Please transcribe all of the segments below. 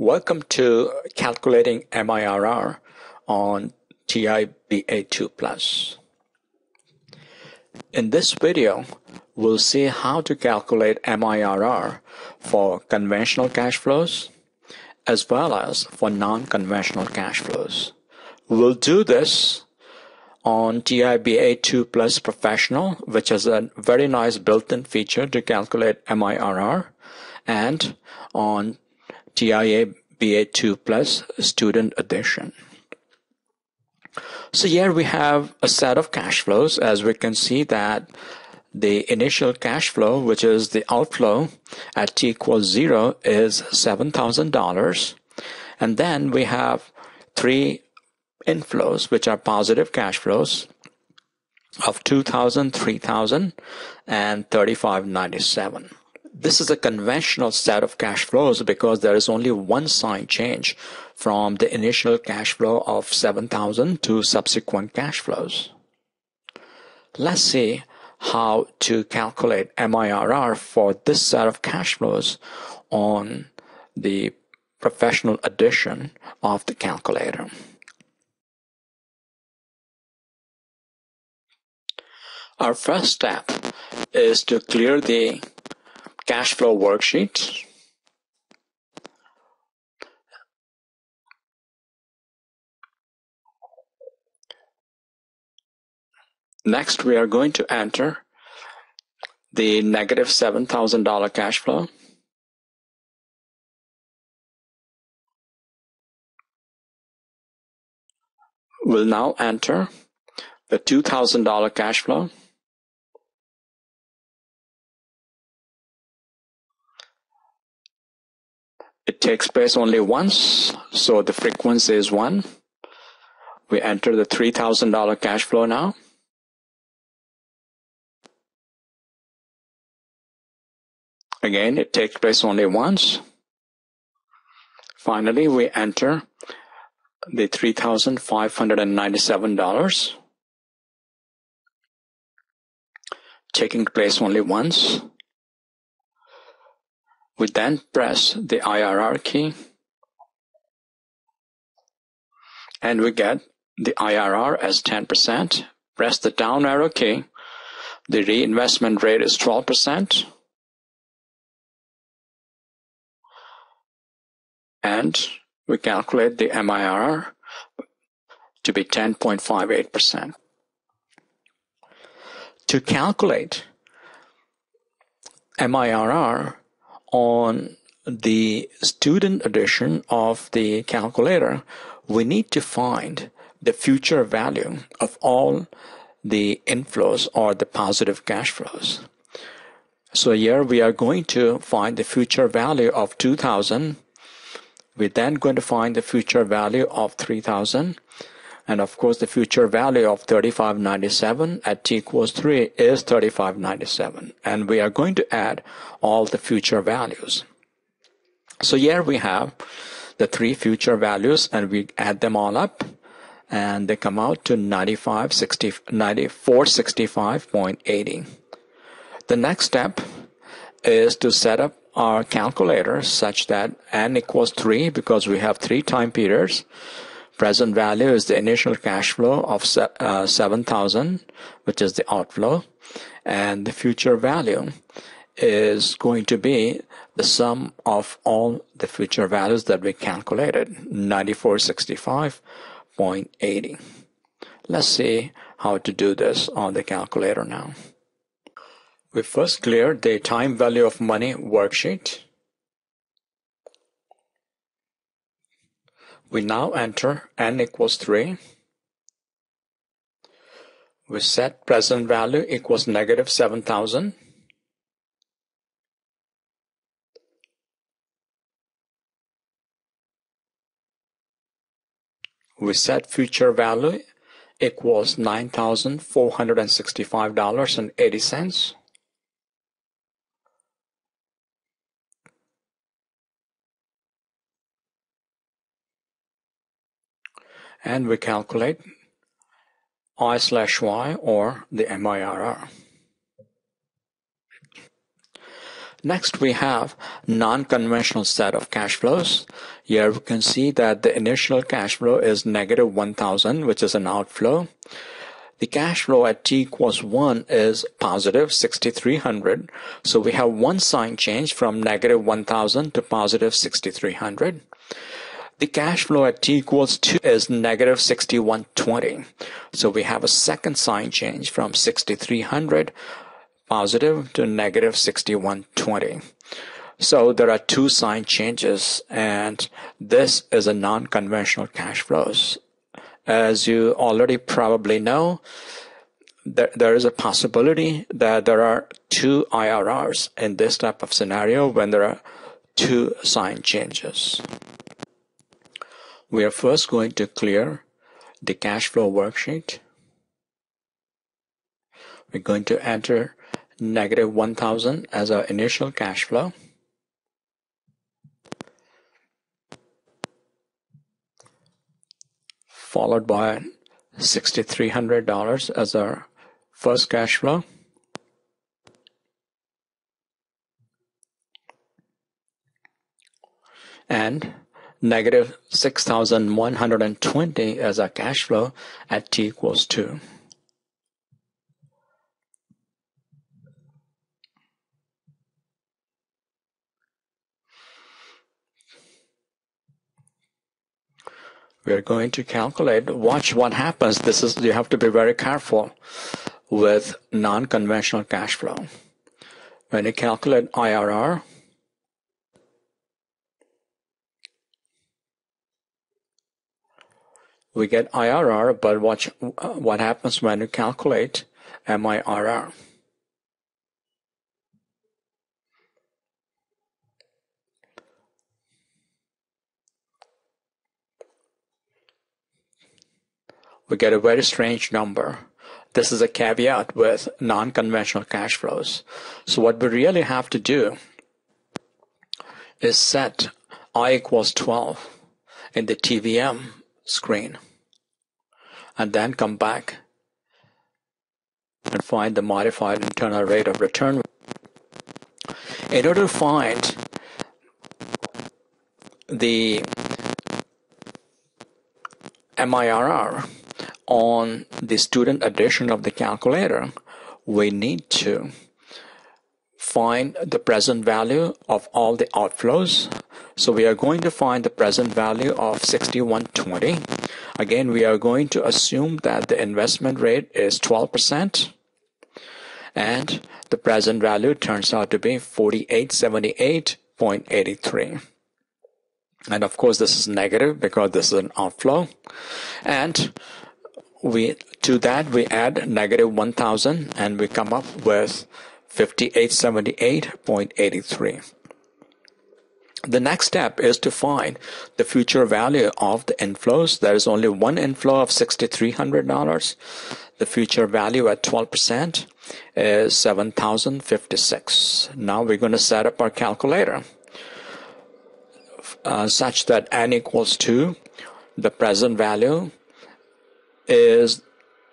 Welcome to calculating MIRR on TI BA II Plus. In this video, we'll see how to calculate MIRR for conventional cash flows as well as for non-conventional cash flows. We'll do this on TI BA II Plus Professional, which is a very nice built-in feature to calculate MIRR, and on TI BA II Plus Student Edition. So here we have a set of cash flows. As we can see that the initial cash flow, which is the outflow at t equals zero, is $7,000. And then we have three inflows, which are positive cash flows of 2000, 3000, and 3597. This is a conventional set of cash flows because there is only one sign change from the initial cash flow of 7000 to subsequent cash flows. Let's see how to calculate MIRR for this set of cash flows on the professional edition of the calculator. Our first step is to clear the cash flow worksheet. Next, we are going to enter the negative $7,000 cash flow. We'll now enter the $2,000 cash flow. It takes place only once, so the frequency is 1. We enter the $3,000 cash flow now. Again, it takes place only once. Finally, we enter the $3,597, taking place only once. We then press the IRR key and we get the IRR as 10%. Press the down arrow key. The reinvestment rate is 12%. And we calculate the MIRR to be 10.58%. To calculate MIRR, on the student edition of the calculator, we need to find the future value of all the inflows or the positive cash flows. So here we are going to find the future value of 2000. We're then going to find the future value of 3000 and of course, the future value of 3597 at t equals 3 is 3597. And we are going to add all the future values. So here we have the three future values and we add them all up and they come out to 95, 60, 9465.80. The next step is to set up our calculator such that n equals 3 because we have three time periods Present value is the initial cash flow of uh, 7,000, which is the outflow. And the future value is going to be the sum of all the future values that we calculated, 9465.80. Let's see how to do this on the calculator now. We first cleared the time value of money worksheet. We now enter n equals 3. We set present value equals negative 7000. We set future value equals $9,465.80. and we calculate I slash Y or the MIRR. Next, we have non-conventional set of cash flows. Here we can see that the initial cash flow is negative 1000, which is an outflow. The cash flow at t equals 1 is positive 6300. So we have one sign change from negative 1000 to positive 6300. The cash flow at t equals 2 is negative 6120. So we have a second sign change from 6300 positive to negative 6120. So there are two sign changes and this is a non-conventional cash flows. As you already probably know, there, there is a possibility that there are two IRRs in this type of scenario when there are two sign changes. We are first going to clear the cash flow worksheet. We're going to enter negative 1000 as our initial cash flow. Followed by $6,300 as our first cash flow. And negative 6,120 as our cash flow at t equals 2. We're going to calculate, watch what happens. This is, you have to be very careful with non-conventional cash flow. When you calculate IRR, we get IRR, but watch uh, what happens when you calculate MIRR. We get a very strange number. This is a caveat with non-conventional cash flows. So what we really have to do is set I equals 12 in the TVM screen and then come back and find the modified internal rate of return. In order to find the MIRR on the student edition of the calculator, we need to find the present value of all the outflows so we are going to find the present value of 6120. Again, we are going to assume that the investment rate is 12% and the present value turns out to be 4878.83. And of course, this is negative because this is an outflow. And we to that we add negative 1000 and we come up with 5878.83. The next step is to find the future value of the inflows. There is only one inflow of $6,300. The future value at 12% is 7,056. Now we're going to set up our calculator uh, such that n equals 2. The present value is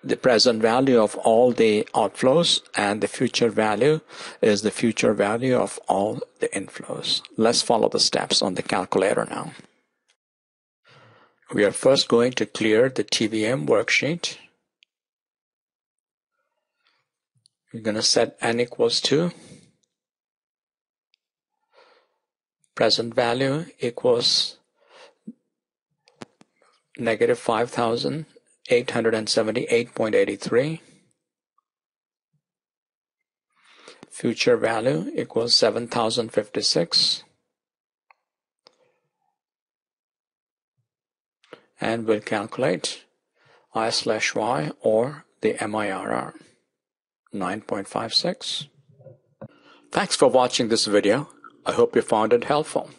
the present value of all the outflows and the future value is the future value of all the inflows. Let's follow the steps on the calculator now. We are first going to clear the TVM worksheet. We're going to set n equals to present value equals negative 5,000 878.83 future value equals 7056 and we'll calculate I slash Y or the MIRR 9.56 Thanks for watching this video. I hope you found it helpful.